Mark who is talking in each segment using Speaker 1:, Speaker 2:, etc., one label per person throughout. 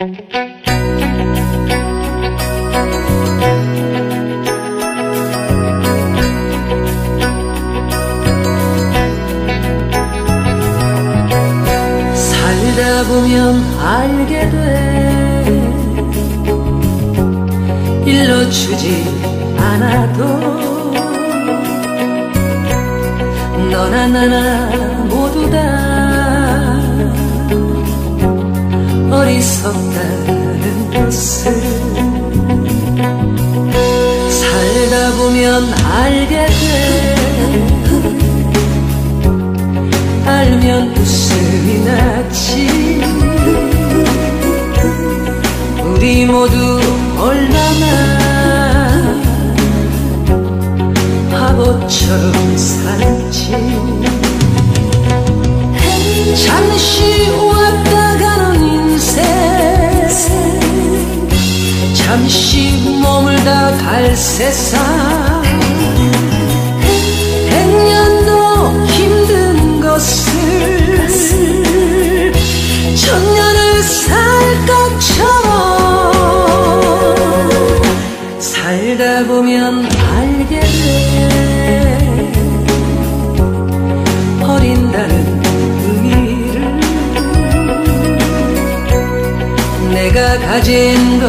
Speaker 1: 살다 보면 알게 돼. 일러주지 않아도 너나 나나 알면 웃음이 나지. 우리 모두 얼마나 바보처럼 살지. 잠시 왔다 가는 인생. 잠시 머물다 갈 세상 내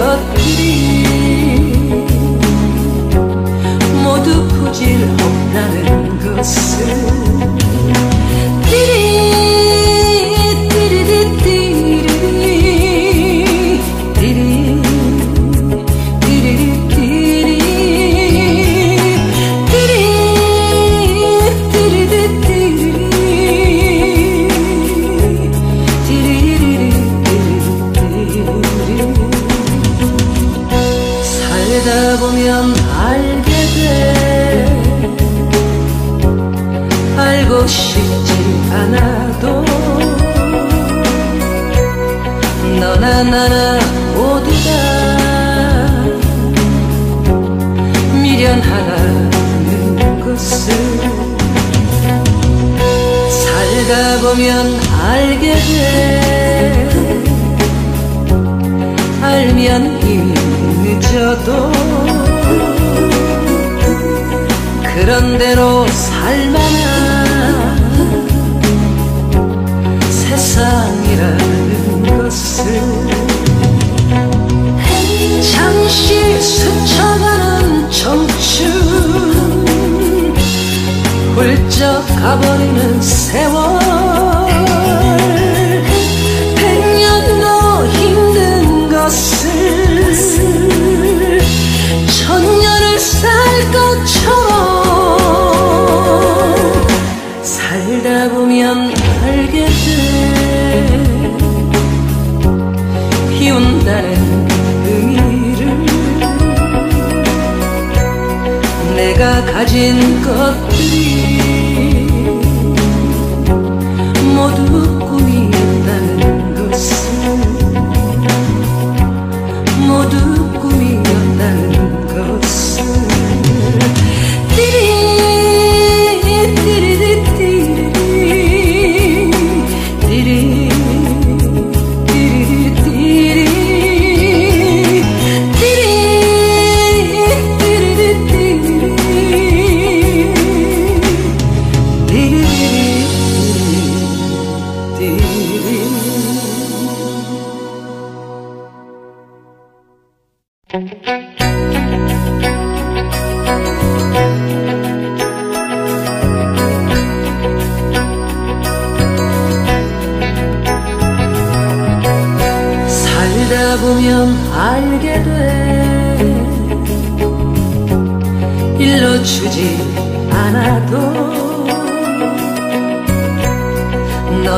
Speaker 1: 알면 이미 늦어도 그런 대로 살만한 세상이라는 것을 잠시 스쳐가는 청춘 훌쩍 가버리는 세월 살 것처럼 살다 보면 알게 돼. 비운다는 의미를 내가 가진 것들이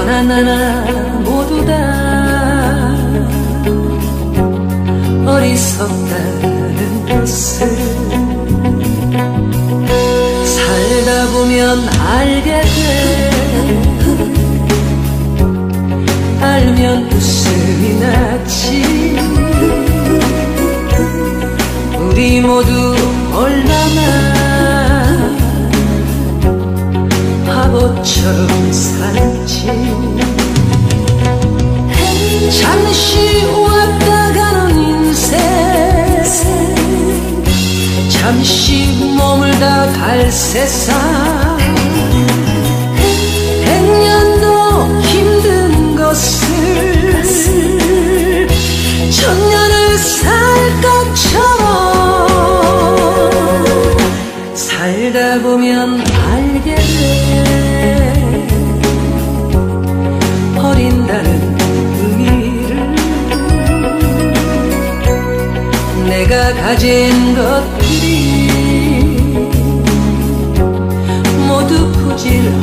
Speaker 1: 너나 나나 모두 다 어리석다는 것을 살다 보면 알게 돼. 알면 웃음이 나지. 우리 모두 얼마나 바보처럼 잠시 왔다 가는 인생. 잠시 머물다 갈 세상. 백년도 힘든 것을 천년을 살 것처럼 살다 보면 알 가 가진 것들이 모두 부질없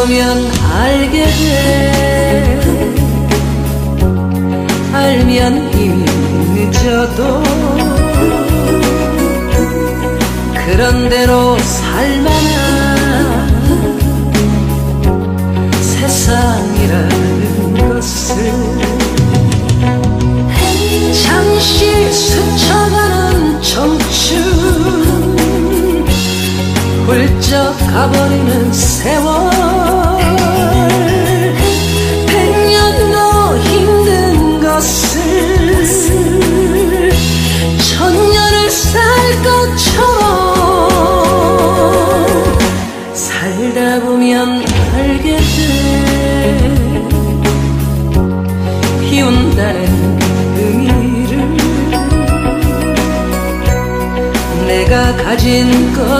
Speaker 1: 보면 알게 돼. 알면 이미 늦어도 그런 대로 살만한 세상이라는 것을 잠시 스쳐가는 청춘 훌쩍 가버리는 세월 내가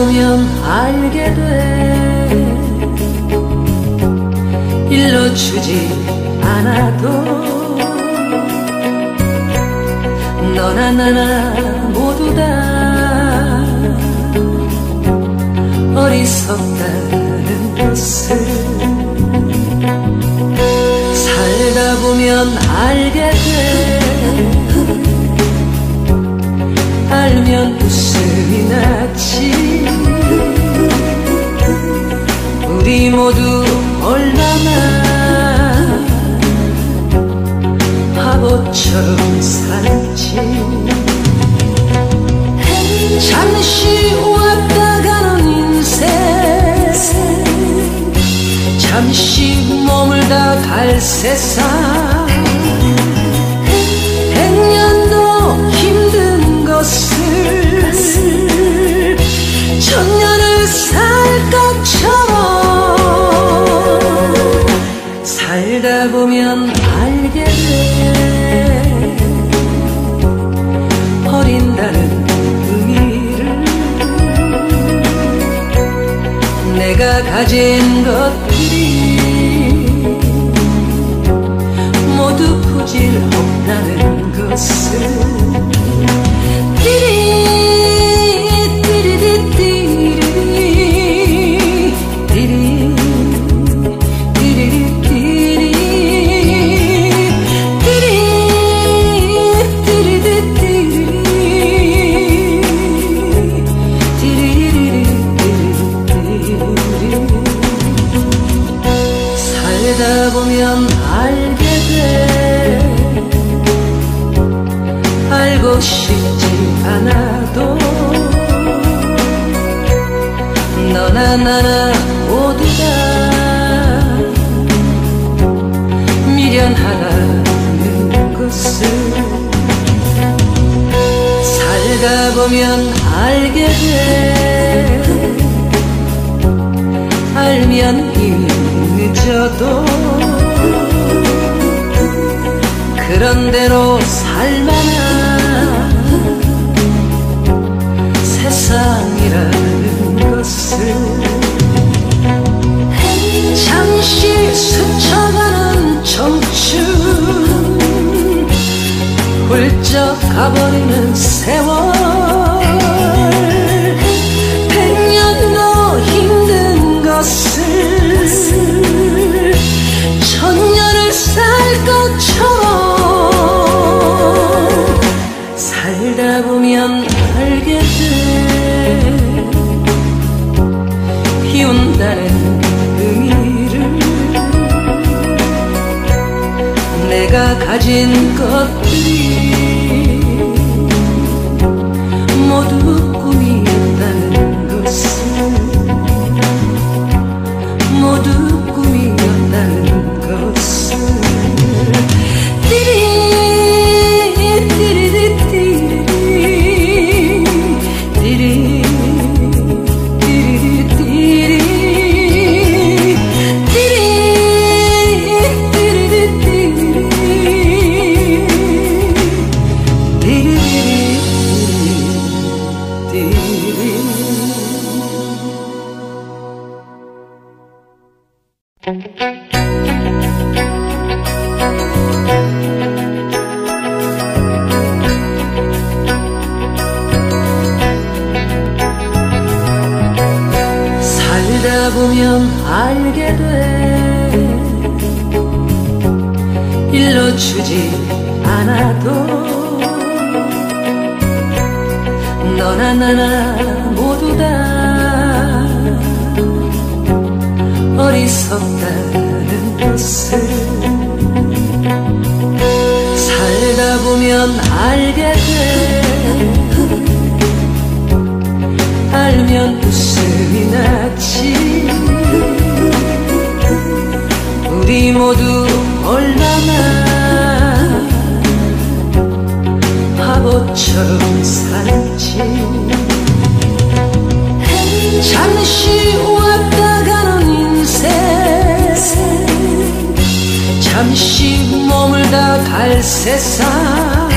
Speaker 1: 보면 알게 돼. 일러 주지 않아도 너나 나나 모두 다 어리석다는 것을 살다 보면 알게 돼. 알면 웃음이 나지 우리 모두 얼마나 바보처럼 살지. 잠시 왔다 가는 인생. 잠시 머물다 갈 세상 가 가진 것들이 모두 부질없다는 것을 보면 알게 돼. 알고 싶지 않아도 너나 나나 모두 다 미련하다는 것을 살다 보면 알게 돼. 알면 이 미 늦어도 그런 대로 살만한 세상이라는 것을 잠시 스쳐가는 청춘 훌쩍 가버리는 내가 가 살다 보면 알게 돼. 알면 웃음이 나지. 우리 모두 얼마나 바보처럼 살지. 잠시 왔다 가는 인생 잠시 머물다 갈 세상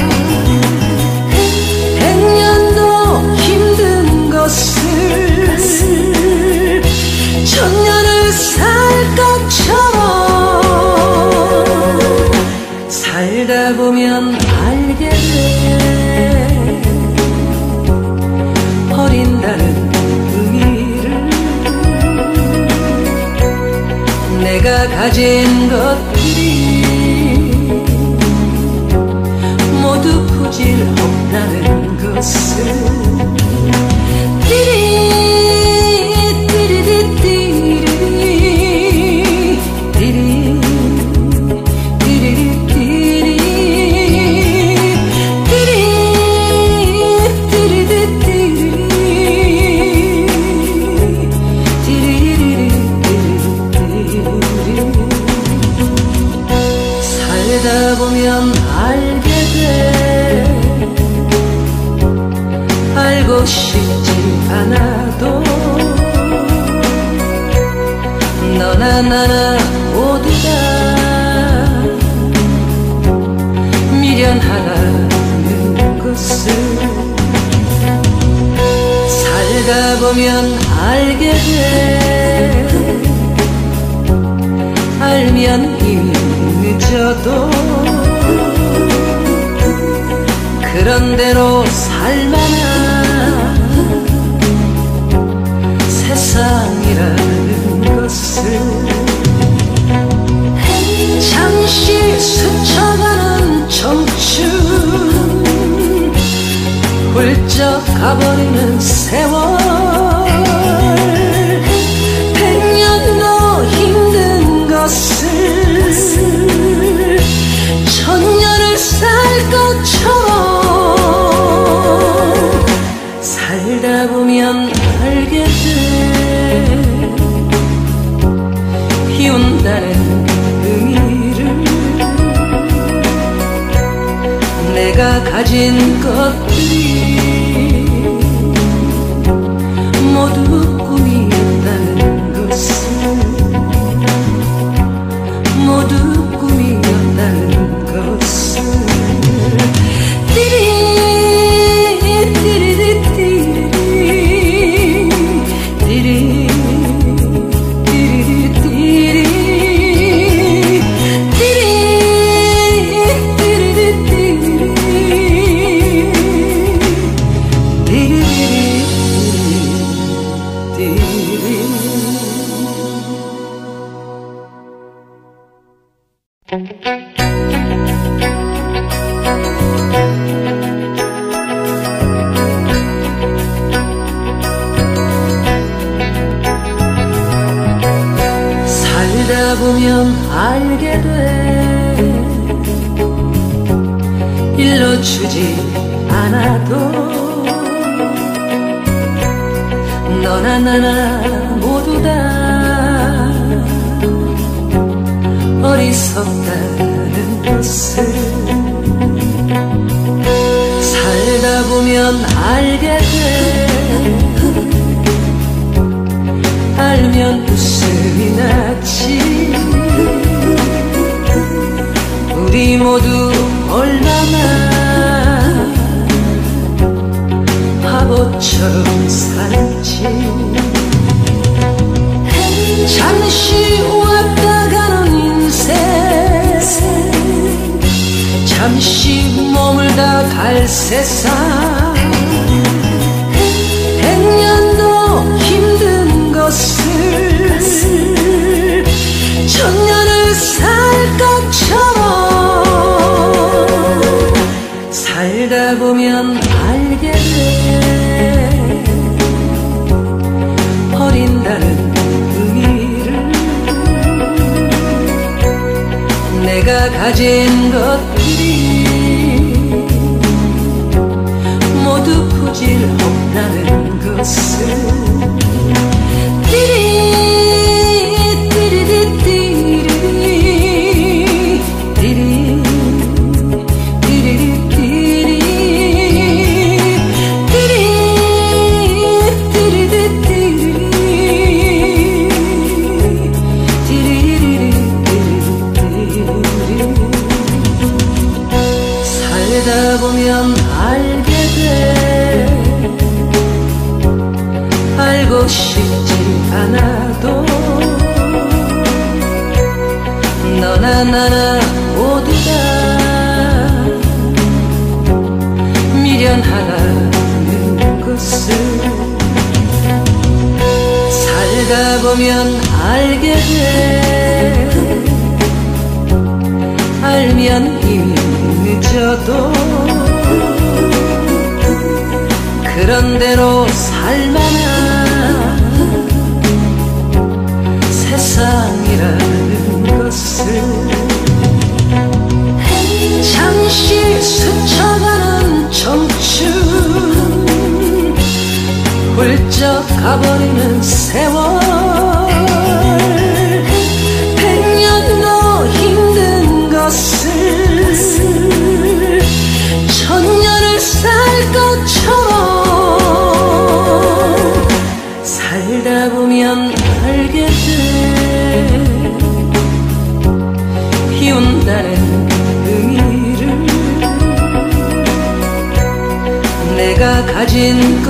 Speaker 1: 살다 보면 알게 돼. 알면 늦어도. 그런 대로 살만한 세상이라 가버리는 세월. 백년도 힘든 것을 천년을 살 것처럼 살다 보면 알게 돼. 비운다는 의미를 내가 가진 것들이 주지 않아도 너나 나나 모두 다 어리석다는 것을 살다 보면 알게 돼. 알면 웃음이 나지. 우리 모두 얼마나 바보처럼 살지. 잠시 왔다 가는 인생. 잠시 머물다 갈 세상 가 가진 것들이 모두 부질 없다는 것을 알고 싶지 않아도 너나 나나 모두 다 미련하다는 것을 살다 보면 알게 돼. 알면 이미 늦어도 그런 대로 살만한 잠시 스쳐가는 청춘 훌쩍 가버리는 세월 내